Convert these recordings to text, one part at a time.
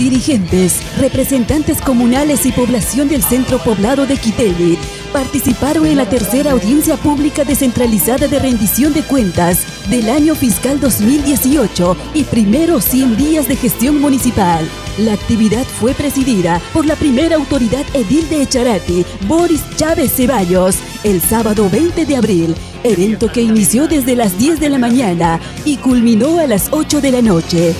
dirigentes, representantes comunales y población del centro poblado de Quiteli participaron en la tercera audiencia pública descentralizada de rendición de cuentas del año fiscal 2018 y primeros 100 días de gestión municipal. La actividad fue presidida por la primera autoridad edil de Echarati, Boris Chávez Ceballos, el sábado 20 de abril, evento que inició desde las 10 de la mañana y culminó a las 8 de la noche.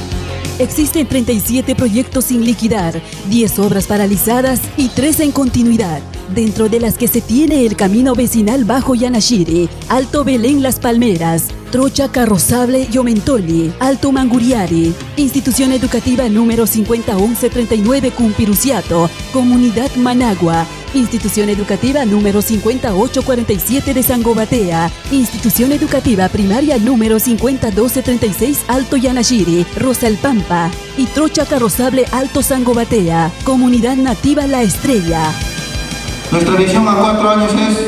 Existen 37 proyectos sin liquidar, 10 obras paralizadas y 3 en continuidad, dentro de las que se tiene el camino vecinal Bajo Yanashiri, Alto Belén Las Palmeras, Trocha Carrozable Yomentoli, Alto Manguriari, Institución Educativa número 501139 Cumpiruciato, Comunidad Managua, Institución Educativa número 5847 de Sangobatea, Institución Educativa Primaria número 501236 Alto Yanashiri, Rosalpampa y Trocha Carrozable Alto Sangobatea, Comunidad Nativa La Estrella. Nuestra visión a cuatro años es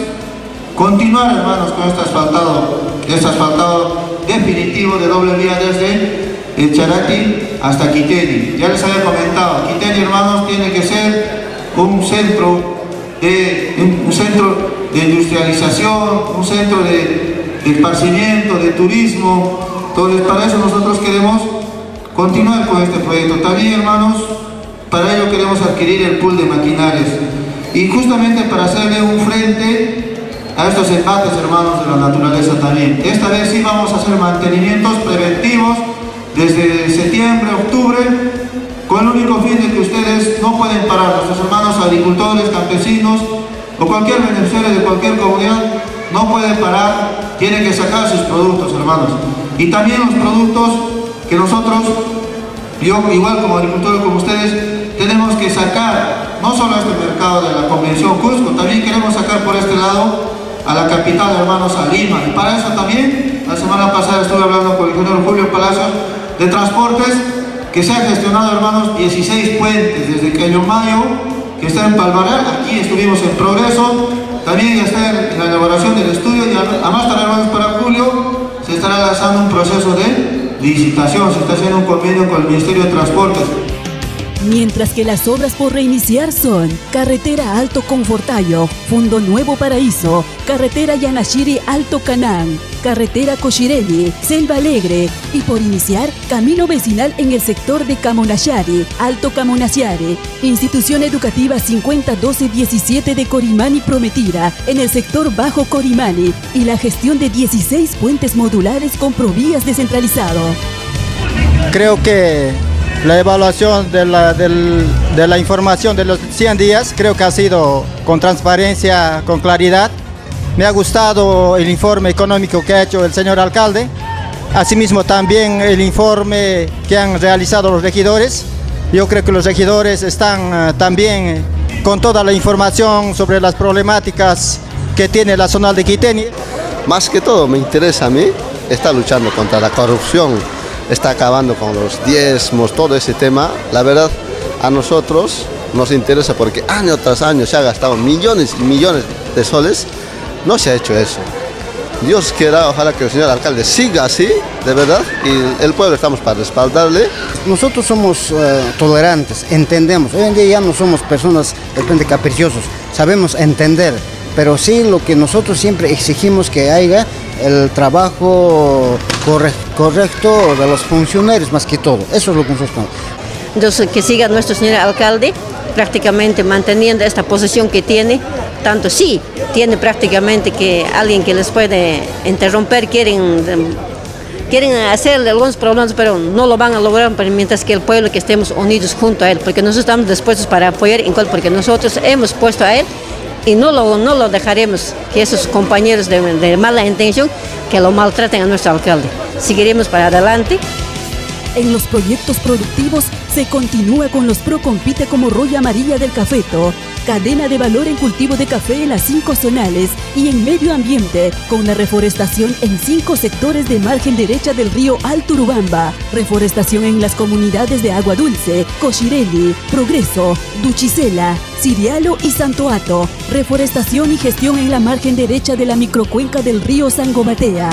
continuar, hermanos, con este asfaltado, este asfaltado definitivo de doble vía desde el Charati hasta Quiteni. Ya les había comentado, Quiteni, hermanos, tiene que ser un centro de un centro de industrialización, un centro de, esparcimiento, de turismo. Entonces, para eso nosotros queremos continuar con este proyecto. También, hermanos, para ello queremos adquirir el pool de maquinarias. Y justamente para hacerle un frente a estos empates, hermanos, de la naturaleza también. Esta vez sí vamos a hacer mantenimientos preventivos desde septiembre, octubre, con el único fin de que ustedes no pueden parar, nuestros hermanos agricultores, campesinos o cualquier beneficiario de cualquier comunidad no pueden parar, tienen que sacar sus productos, hermanos. Y también los productos que nosotros, yo igual como agricultor como ustedes, tenemos que sacar, no solo a este mercado de la Convención Cusco, también queremos sacar por este lado a la capital, hermanos, a Lima. Y para eso también, la semana pasada estuve hablando con el ingeniero Julio Palacios de Transportes, que se han gestionado, hermanos, 16 puentes desde Mayo, que está en Palmaral, aquí estuvimos en progreso, también ya está en la elaboración del estudio. Y a más tarde, hermanos, para julio se estará lanzando un proceso de licitación, se está haciendo un convenio con el Ministerio de Transportes mientras que las obras por reiniciar son Carretera Alto Confortayo, Fundo Nuevo Paraíso, Carretera Yanashiri Alto Canán, Carretera Cochirelli, Selva Alegre y por iniciar Camino Vecinal en el sector de Camonashari, Alto Camonashari, Institución Educativa 501217 de Corimani Prometida en el sector Bajo Corimani y la gestión de 16 puentes modulares con provías descentralizado. Creo que la evaluación de la, de la, información de los 100 días creo que ha sido con transparencia, con claridad. Me ha gustado el informe económico que ha hecho el señor alcalde, asimismo también el informe que han realizado los regidores. Yo creo que los regidores están eh, también con toda la información sobre las problemáticas que tiene la zona de Quiteni. Más que todo me interesa a mí, está luchando contra la corrupción está acabando con los diezmos, todo ese tema, la verdad a nosotros nos interesa porque año tras año se ha gastado millones y millones de soles, no se ha hecho eso. Dios quiera, ojalá que el señor alcalde siga así, de verdad, y el pueblo estamos para respaldarle. Nosotros somos eh, tolerantes, entendemos. Hoy en día ya no somos personas de repente caprichosos, sabemos entender, pero sí lo que nosotros siempre exigimos que haya el trabajo correcto de los funcionarios más que todo. Eso es lo que nosotros Entonces, que siga nuestro señor alcalde prácticamente manteniendo esta posición que tiene, tanto sí, tiene prácticamente que alguien que les puede interromper, quieren, quieren hacerle algunos problemas, pero no lo van a lograr mientras que el pueblo que estemos unidos junto a él, porque nosotros estamos dispuestos para apoyar, en cual, porque nosotros hemos puesto a él y no lo, no lo dejaremos que esos compañeros de, mala intención que lo maltraten a nuestro alcalde. Seguiremos para adelante en los proyectos productivos se continúa con los Pro Compite como Roya Amarilla del Cafeto, cadena de valor en cultivo de café en las cinco zonales y en medio ambiente, con la reforestación en cinco sectores de margen derecha del río Alto Urubamba, reforestación en las comunidades de Agua Dulce, Cochireli, Progreso, Duchicela, Cirialo y Santoato, reforestación y gestión en la margen derecha de la microcuenca del río Sangomatea.